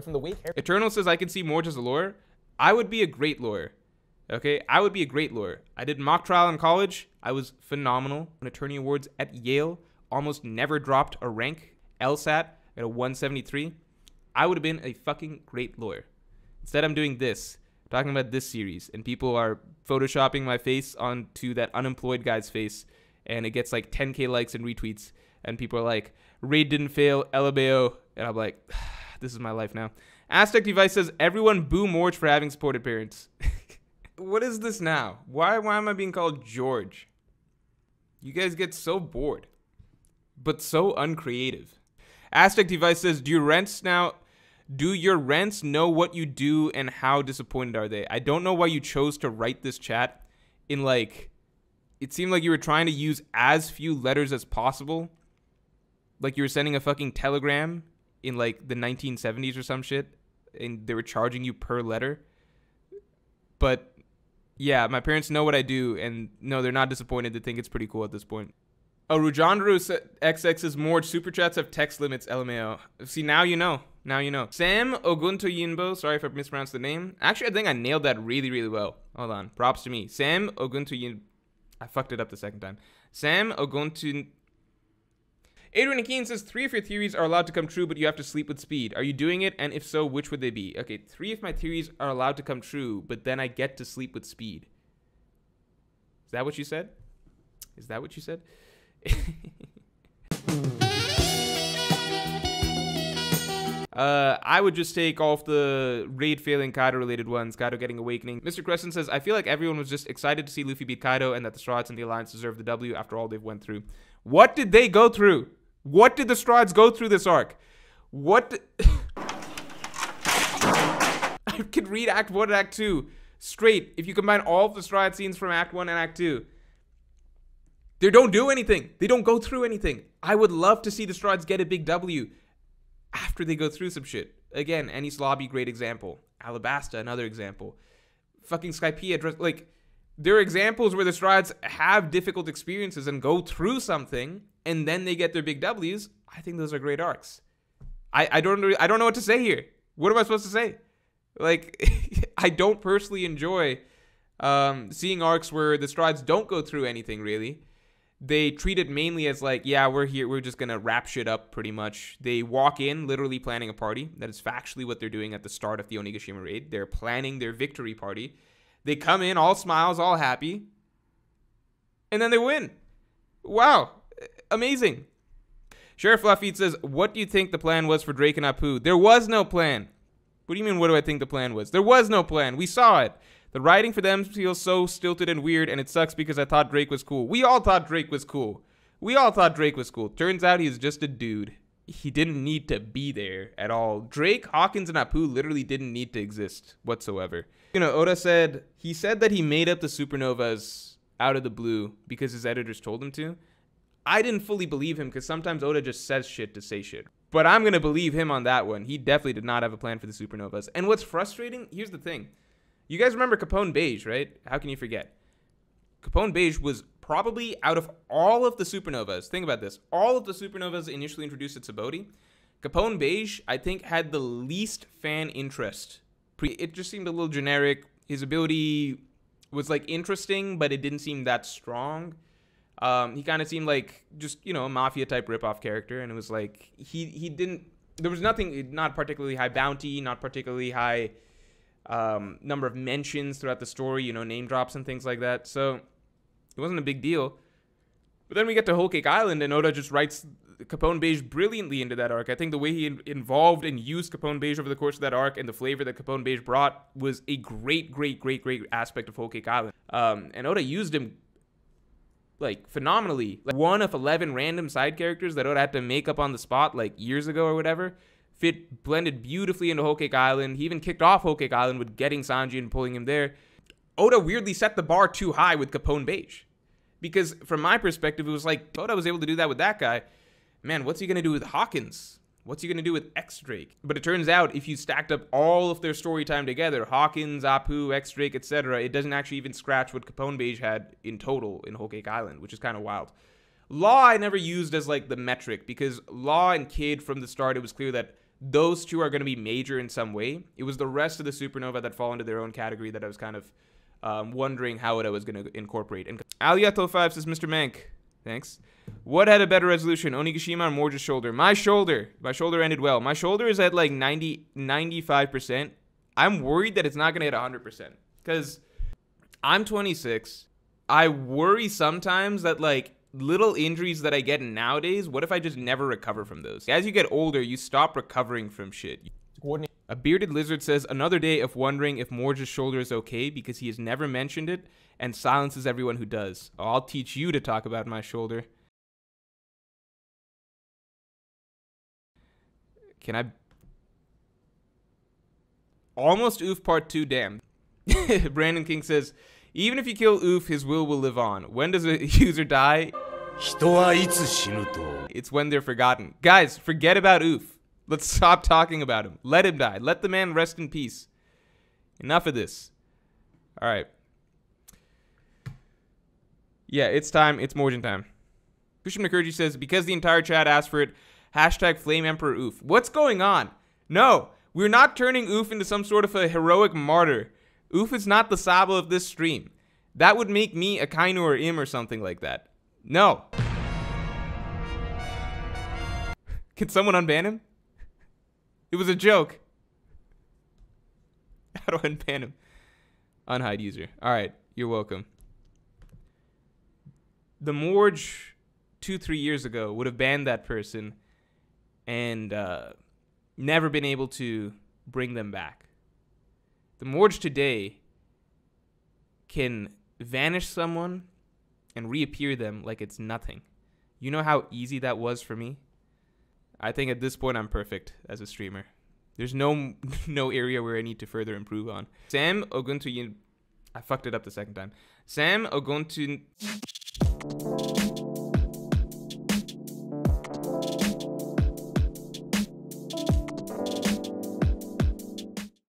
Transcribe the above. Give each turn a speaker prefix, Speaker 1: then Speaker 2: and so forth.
Speaker 1: But from the way character
Speaker 2: Eternal says I can see Morj as a lawyer. I would be a great lawyer. Okay, I would be a great lawyer. I did mock trial in college. I was phenomenal. Won attorney awards at Yale. Almost never dropped a rank. LSAT at a 173. I would have been a fucking great lawyer. Instead, I'm doing this, talking about this series, and people are photoshopping my face onto that unemployed guy's face, and it gets like 10k likes and retweets, and people are like, "Raid didn't fail, LBO," and I'm like, "This is my life now." Aztec Device says everyone boo Morj for having supported parents. what is this now? Why why am I being called George? You guys get so bored, but so uncreative. Aztec Device says, "Do your rents now? Do your rents know what you do and how disappointed are they?" I don't know why you chose to write this chat in like. It seemed like you were trying to use as few letters as possible. Like you were sending a fucking telegram in like the 1970s or some shit, and they were charging you per letter. But yeah, my parents know what I do, and no, they're not disappointed. They think it's pretty cool at this point. Oh, Rujandro XX's Morj super chats have text limits, LMAO. See, now you know. Now you know. Sam Oguntoyinbo, sorry if I mispronounced the name. Actually, I think I nailed that really, really well. Hold on. Props to me. Sam Oguntoyinbo. I fucked it up the second time. Sam Oguntoyinbo. Adrian Akeen says three of your theories are allowed to come true, but you have to sleep with speed. Are you doing it? And if so, which would they be? Okay, three of my theories are allowed to come true, but then I get to sleep with speed. Is that what you said? Is that what you said? Uh, I would just take off the raid failing Kaido related ones, Kaido getting awakening. Mr. Crescent says, I feel like everyone was just excited to see Luffy beat Kaido and that the Straws and the Alliance deserve the W after all they've went through. What did they go through? What did the Straws go through this arc? What? I could read Act 1 and Act 2 straight if you combine all of the Straw Hat scenes from Act 1 and Act 2. They don't do anything. They don't go through anything. I would love to see the Straw Hats get a big W after they go through some shit. Again, Enies Lobby, great example. Alabasta, another example. Fucking Skypiea, like, there are examples where the Straw Hats have difficult experiences and go through something, and then they get their big Ws. I think those are great arcs. I, I don't I don't know what to say here. What am I supposed to say? Like, I don't personally enjoy um, seeing arcs where the Straw Hats don't go through anything really they treat it mainly as like, yeah, we're here, we're just gonna wrap shit up pretty much. They walk in literally planning a party. That is factually what they're doing at the start of the Onigashima raid. They're planning their victory party. They come in all smiles, all happy, and then they win. Wow, amazing. Sheriff Lafitte says, What do you think the plan was for Drake and Apu? There was no plan. What do you mean, what do I think the plan was? There was no plan. We saw it. The writing for them feels so stilted and weird, and it sucks because I thought Drake was cool. We all thought Drake was cool. We all thought Drake was cool. Turns out he's just a dude. He didn't need to be there at all. Drake, Hawkins, and Apu literally didn't need to exist whatsoever. You know, Oda said, he said that he made up the supernovas out of the blue because his editors told him to. I didn't fully believe him because sometimes Oda just says shit to say shit. But I'm going to believe him on that one. He definitely did not have a plan for the supernovas. And what's frustrating, here's the thing. You guys remember Capone Beige, right? How can you forget? Capone Beige was probably out of all of the supernovas. Think about this. All of the supernovas initially introduced at Sabaody, Capone Beige, I think, had the least fan interest. It just seemed a little generic. His ability was like interesting, but it didn't seem that strong. Um, he kind of seemed like just you know a mafia type ripoff character, and it was like he he didn't. There was nothing, not particularly high bounty, not particularly high um, number of mentions throughout the story, you know, name drops and things like that. So it wasn't a big deal. But then we get to Whole Cake Island, and Oda just writes Capone Beige brilliantly into that arc. I think the way he in- involved and used Capone Beige over the course of that arc and the flavor that Capone Beige brought was a great, great, great, great aspect of Whole Cake Island. Um, and Oda used him like phenomenally. Like one of 11 random side characters that Oda had to make up on the spot like years ago or whatever fit blended beautifully into Whole Cake Island. He even kicked off Whole Cake Island with getting Sanji and pulling him there. Oda weirdly set the bar too high with Capone Beige. Because from my perspective, it was like Oda was able to do that with that guy. Man, what's he gonna do with Hawkins? What's he gonna do with X Drake? But it turns out if you stacked up all of their story time together, Hawkins, Apu, X Drake, etc., it doesn't actually even scratch what Capone Beige had in total in Whole Cake Island, which is kind of wild. Law I never used as like the metric because Law and Kid from the start, it was clear that those two are going to be major in some way. It was the rest of the supernova that fall into their own category that I was kind of um, wondering how it I was going to incorporate. And Aliato5 says, Mr. Mank, thanks. What had a better resolution, Onigashima or Morj's shoulder? My shoulder. My shoulder ended well. My shoulder is at like 90, 95%. I'm worried that it's not going to hit 100% because I'm 26. I worry sometimes that like little injuries that I get nowadays, what if I just never recover from those? As you get older, you stop recovering from shit. A bearded lizard says, another day of wondering if Morj's shoulder is okay because he has never mentioned it and silences everyone who does. I'll teach you to talk about my shoulder. Can I... Almost Oof Part 2, damn. Brandon King says, even if you kill Oof, his will will live on. When does a user die? It's when they're forgotten. Guys, forget about Oof. Let's stop talking about him. Let him die. Let the man rest in peace. Enough of this. All right. Yeah, it's time. It's Morgan time. Christian McCurdy says, because the entire chat asked for it, hashtag Flame Emperor Oof. What's going on? No, we're not turning Oof into some sort of a heroic martyr. Oof is not the Sabo of this stream. That would make me Akainu or Im or something like that. No. Can someone unban him? It was a joke. How do I unban him? Unhide user. Alright, you're welcome. The Morj two, three years ago would have banned that person and uh, never been able to bring them back. The Morj today can vanish someone and reappear them like it's nothing. You know how easy that was for me? I think at this point I'm perfect as a streamer. There's no no area where I need to further improve on. Sam Oguntu, I fucked it up the second time. Sam Oguntu.